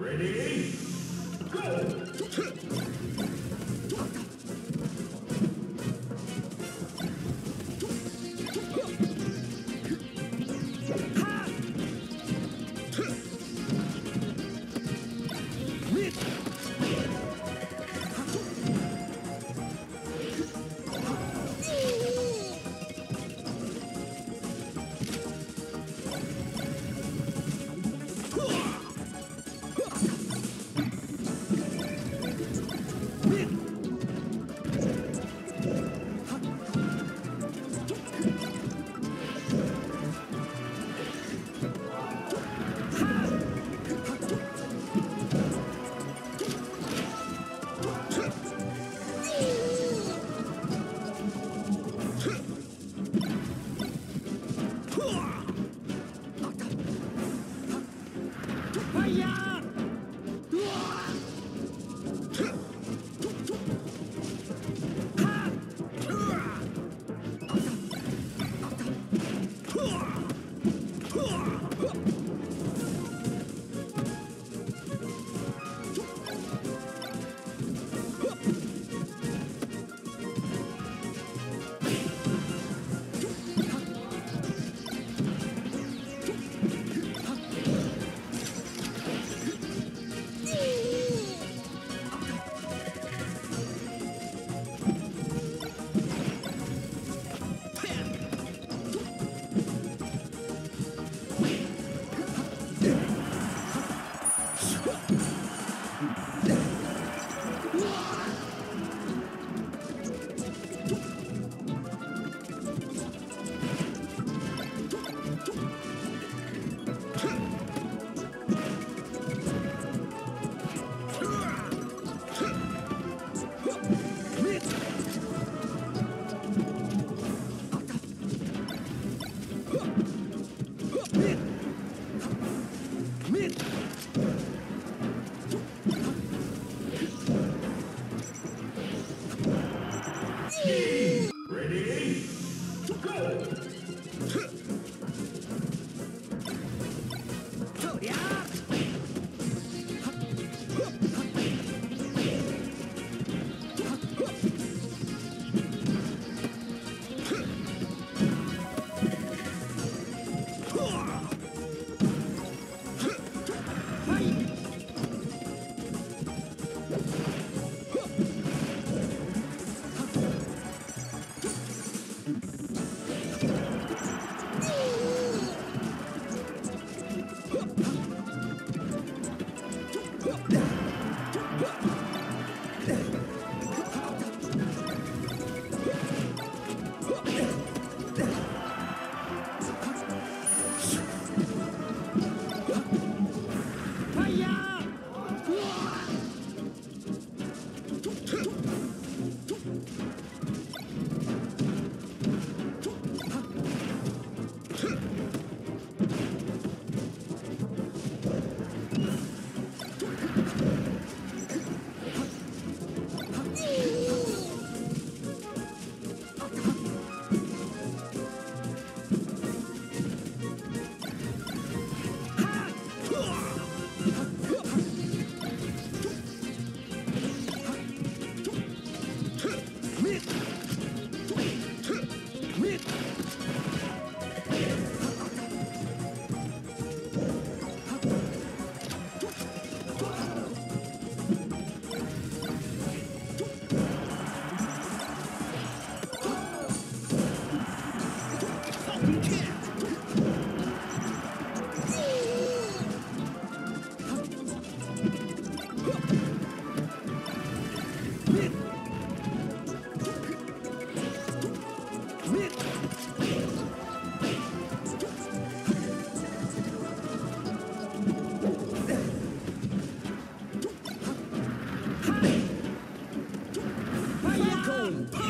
Ready? Go! Ready? Oh, ha! One.